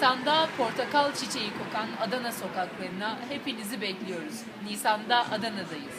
Nisan'da portakal çiçeği kokan Adana sokaklarına hepinizi bekliyoruz. Nisan'da Adana'dayız.